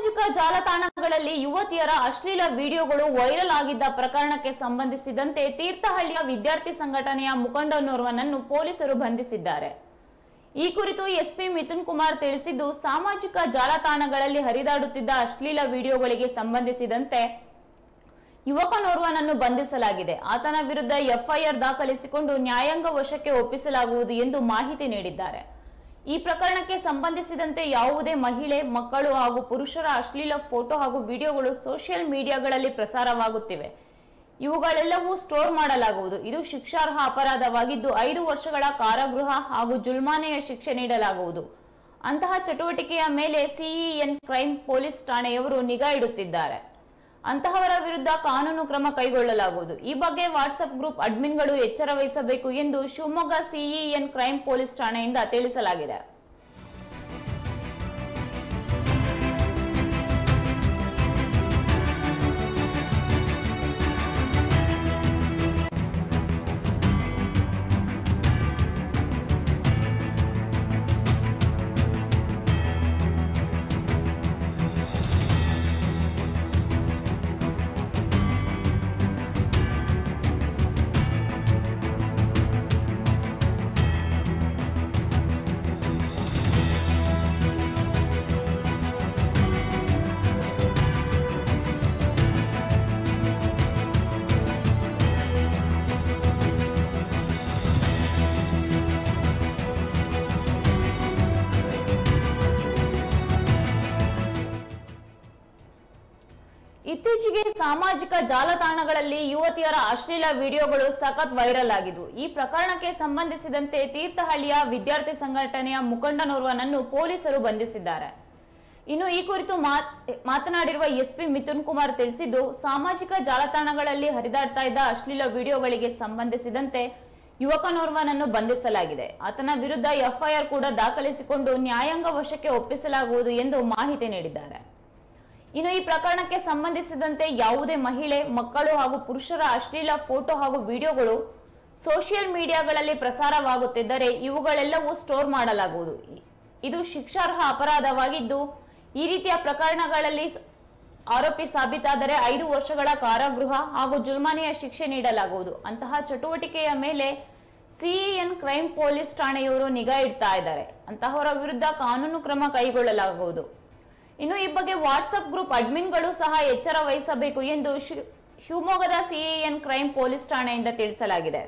ಸಾಮಾಜಿಕ ಜಾಲತಾಣಗಳಲ್ಲಿ ಯುವತಿಯರ ಅಶ್ಲೀಲ ವಿಡಿಯೋಗಳು ವೈರಲ್ ಆಗಿದ್ದ ಪ್ರಕರಣಕ್ಕೆ ಸಂಬಂಧಿಸಿದಂತೆ ತೀರ್ಥಹಳ್ಳಿಯ ವಿದ್ಯಾರ್ಥಿ ಸಂಘಟನೆಯ ಮುಖಂಡನೋರ್ವನನ್ನು ಪೊಲೀಸರು ಬಂಧಿಸಿದ್ದಾರೆ. ಈ ಕುರಿತು ಎಸ್ಪಿ ಮಿಥುನ್ ಕುಮಾರ್ ತಿಳಿಸಿದ್ದು, ಸಾಮಾಜಿಕ ಜಾಲತಾಣಗಳಲ್ಲಿ ಹರಿದಾಡುತ್ತಿದ್ದ ಅಶ್ಲೀಲ ವಿಡಿಯೋಗಳಿಗೆ ಸಂಬಂಧಿಸಿದಂತೆ ಯುವಕನೋರ್ವನನ್ನು ಬಂಧಿಸಲಾಗಿದೆ. ಆತನ ವಿರುದ್ಧ ಎಫ್ಐಆರ್ ದಾಖಲಿಸಿಕೊಂಡು ನ್ಯಾಯಾಂಗ ವಶಕ್ಕೆ ಒಪ್ಪಿಸಲಾಗುವುದು ಎಂದು ಮಾಹಿತಿ ನೀಡಿದ್ದಾರೆ. ಈ ಪ್ರಕರಣಕ್ಕೆ ಸಂಬಂಧಿಸಿದಂತೆ ಯಾವುದೇ ಮಹಿಳೆ, ಮಕ್ಕಳು ಹಾಗೂ ಪುರುಷರ ಅಶ್ಲೀಲ ಫೋಟೋ ಹಾಗೂ ವಿಡಿಯೋಗಳು ಸೋಷಿಯಲ್ ಮೀಡಿಯಾಗಳಲ್ಲಿ ಪ್ರಸಾರವಾಗುತ್ತಿವೆ. ಇವುಗಳೆಲ್ಲವೂ ಸ್ಟೋರ್ ಮಾಡಲಾಗುವುದು. ಇದು ಶಿಕ್ಷಾರ್ಹ ಅಪರಾಧವಾಗಿದ್ದು ಐದು ವರ್ಷಗಳ ಕಾರಾಗೃಹ ಹಾಗೂ ಜುಲ್ಮಾನೆಯ ಶಿಕ್ಷೆ ನೀಡಲಾಗುವುದು. ಅಂತಹ ಚಟುವಟಿಕೆಯ ಮೇಲೆ ಸಿಇಎನ್ ಕ್ರೈಮ್ ಪೊಲೀಸ್ ಠಾಣೆಯವರು ನಿಗಾ ಇಡುತ್ತಿದ್ದಾರೆ. ಅಂತಹವರ ವಿರುದ್ಧ ಕಾನೂನು ಕ್ರಮ ಕೈಗೊಳ್ಳಲಾಗುವುದು. ಈ ಬಗ್ಗೆ ವಾಟ್ಸಪ್ ಗ್ರೂಪ್ ಅಡ್ಮಿನ್ಗಳು ಎಚ್ಚರ ವಹಿಸಬೇಕು ಎಂದು ಶಿವಮೊಗ್ಗ ಸಿಇಎನ್ ಕ್ರೈಂ ಪೊಲೀಸ್ ಠಾಣೆಯಿಂದ ತಿಳಿಸಲಾಗಿದೆ. ಇತ್ತೀಚೆಗೆ ಸಾಮಾಜಿಕ ಜಾಲತಾಣಗಳಲ್ಲಿ ಯುವತಿಯರ ಅಶ್ಲೀಲ ವಿಡಿಯೋಗಳು ಸಖತ್ ವೈರಲ್ ಆಗಿದ್ದು, ಈ ಪ್ರಕರಣಕ್ಕೆ ಸಂಬಂಧಿಸಿದಂತೆ ತೀರ್ಥಹಳ್ಳಿಯ ವಿದ್ಯಾರ್ಥಿ ಸಂಘಟನೆಯ ಮುಖಂಡನೋರ್ವನನ್ನು ಪೊಲೀಸರು ಬಂಧಿಸಿದ್ದಾರೆ. ಇನ್ನು ಈ ಕುರಿತು ಮಾತ್- ಮಾತನಾಡಿರುವ ಎಸ್ಪಿ ಮಿಥುನ್ ಕುಮಾರ್ ತಿಳಿಸಿದ್ದು, ಸಾಮಾಜಿಕ ಜಾಲತಾಣಗಳಲ್ಲಿ ಹರಿದಾಡ್ತಾ ಇದ್ದ ಅಶ್ಲೀಲ ವಿಡಿಯೋಗಳಿಗೆ ಸಂಬಂಧಿಸಿದಂತೆ ಯುವಕನೋರ್ವನನ್ನು ಬಂಧಿಸಲಾಗಿದೆ. ಆತನ ವಿರುದ್ಧ ಎಫ್ಐಆರ್ ಕೂಡ ದಾಖಲಿಸಿಕೊಂಡು ನ್ಯಾಯಾಂಗ ವಶಕ್ಕೆ ಒಪ್ಪಿಸಲಾಗುವುದು ಎಂದು ಮಾಹಿತಿ ನೀಡಿದ್ದಾರೆ. ಇನ್ನು ಈ ಪ್ರಕರಣಕ್ಕೆ ಸಂಬಂಧಿಸಿದಂತೆ ಯಾವುದೇ ಮಹಿಳೆ, ಮಕ್ಕಳು ಹಾಗೂ ಪುರುಷರ ಅಶ್ಲೀಲ ಫೋಟೋ ಹಾಗೂ ವಿಡಿಯೋಗಳು ಸೋಷಿಯಲ್ ಮೀಡಿಯಾಗಳಲ್ಲಿ ಪ್ರಸಾರವಾಗುತ್ತಿದ್ದರೆ ಇವುಗಳೆಲ್ಲವೂ ಸ್ಟೋರ್ ಮಾಡಲಾಗುವುದು. ಇದು ಶಿಕ್ಷಾರ್ಹ ಅಪರಾಧವಾಗಿದ್ದು, ಈ ರೀತಿಯ ಪ್ರಕರಣಗಳಲ್ಲಿ ಆರೋಪಿ ಸಾಬೀತಾದರೆ ಐದು ವರ್ಷಗಳ ಕಾರಾಗೃಹ ಹಾಗೂ ಜುಲ್ಮಾನೆಯ ಶಿಕ್ಷೆ ನೀಡಲಾಗುವುದು. ಅಂತಹ ಚಟುವಟಿಕೆಯ ಮೇಲೆ ಸಿಇಎನ್ ಕ್ರೈಮ್ ಪೊಲೀಸ್ ಠಾಣೆಯವರು ನಿಗಾ ಇಡ್ತಾ ಇದ್ದಾರೆ. ಅಂತಹವರ ವಿರುದ್ಧ ಕಾನೂನು ಕ್ರಮ ಕೈಗೊಳ್ಳಲಾಗುವುದು. ಇನ್ನು ಈ ಬಗ್ಗೆ ವಾಟ್ಸ್ಆಪ್ ಗ್ರೂಪ್ ಅಡ್ಮಿನ್ಗಳು ಸಹ ಎಚ್ಚರ ವಹಿಸಬೇಕು ಎಂದು ಶಿವಮೊಗ್ಗದ ಸಿಎಎನ್ ಕ್ರೈಮ್ ಪೊಲೀಸ್ ಠಾಣೆಯಿಂದ ತಿಳಿಸಲಾಗಿದೆ.